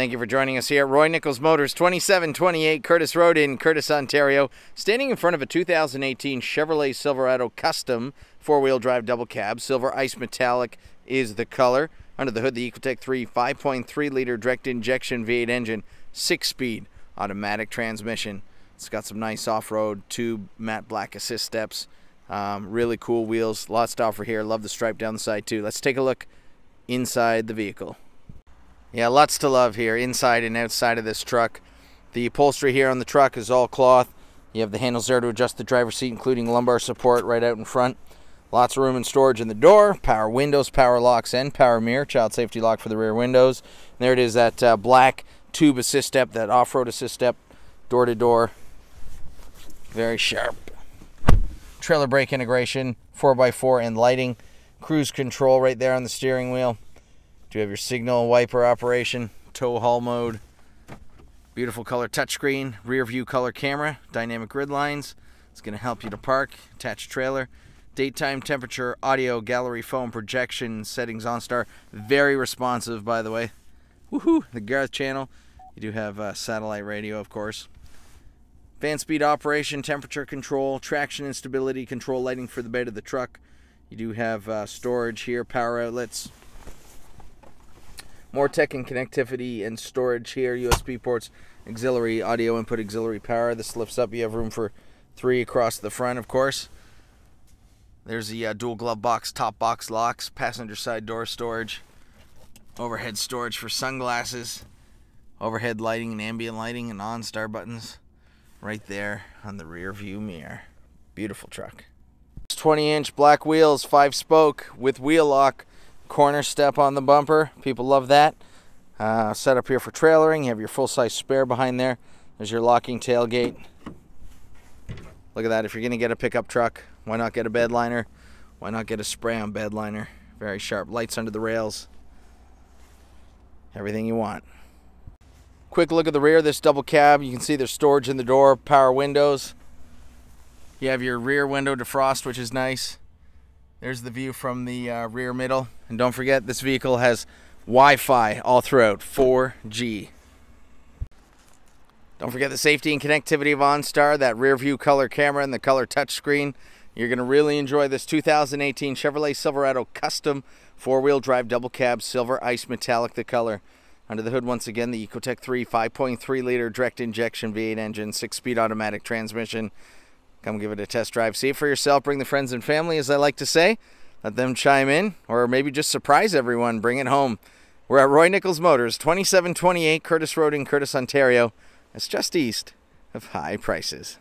Thank you for joining us here at Roy Nichols Motors, 2728 Courtice Road in Courtice, Ontario. Standing in front of a 2018 Chevrolet Silverado Custom four-wheel drive double cab. Silver Ice Metallic is the color. Under the hood, the Ecotec 3 5.3 liter direct injection V8 engine, six-speed automatic transmission. It's got some nice off-road tube matte black assist steps. Um, really cool wheels. Lots to offer here. Love the stripe down the side too. Let's take a look inside the vehicle. Yeah, lots to love here, inside and outside of this truck. The upholstery here on the truck is all cloth. You have the handles there to adjust the driver's seat, including lumbar support right out in front. Lots of room and storage in the door. Power windows, power locks, and power mirror. Child safety lock for the rear windows. And there it is, that uh, black tube assist step, that off-road assist step, door to door. Very sharp. Trailer brake integration, 4x4 and lighting. Cruise control right there on the steering wheel. Do you have your signal wiper operation, tow haul mode, beautiful color touchscreen, rear view color camera, dynamic grid lines. It's going to help you to park, attach trailer, daytime temperature, audio, gallery phone projection, settings OnStar. Very responsive, by the way. Woohoo! The Garth channel. You do have uh, satellite radio, of course. Fan speed operation, temperature control, traction and stability control, lighting for the bed of the truck. You do have uh, storage here, power outlets, more tech and connectivity and storage here. USB ports, auxiliary audio input, auxiliary power. This lifts up. You have room for three across the front, of course. There's the uh, dual glove box, top box locks, passenger side door storage, overhead storage for sunglasses, overhead lighting and ambient lighting, and OnStar buttons right there on the rear view mirror. Beautiful truck. 20 inch black wheels, five spoke with wheel lock corner step on the bumper. People love that. Uh, set up here for trailering. You have your full-size spare behind there. There's your locking tailgate. Look at that. If you're going to get a pickup truck, why not get a bed liner? Why not get a spray-on bed liner? Very sharp. Lights under the rails. Everything you want. Quick look at the rear this double cab. You can see there's storage in the door, power windows. You have your rear window defrost, which is nice. There's the view from the uh, rear middle. And don't forget, this vehicle has Wi-Fi all throughout, 4G. Don't forget the safety and connectivity of OnStar, that rear view color camera and the color touchscreen. You're going to really enjoy this 2018 Chevrolet Silverado Custom four-wheel drive double cab silver ice metallic the color. Under the hood, once again, the Ecotec 3 5.3 liter direct injection V8 engine, six speed automatic transmission. Come give it a test drive. See it for yourself. Bring the friends and family, as I like to say. Let them chime in, or maybe just surprise everyone. Bring it home. We're at Roy Nichols Motors, 2728 Courtice Road in Courtice, Ontario. It's just east of high prices.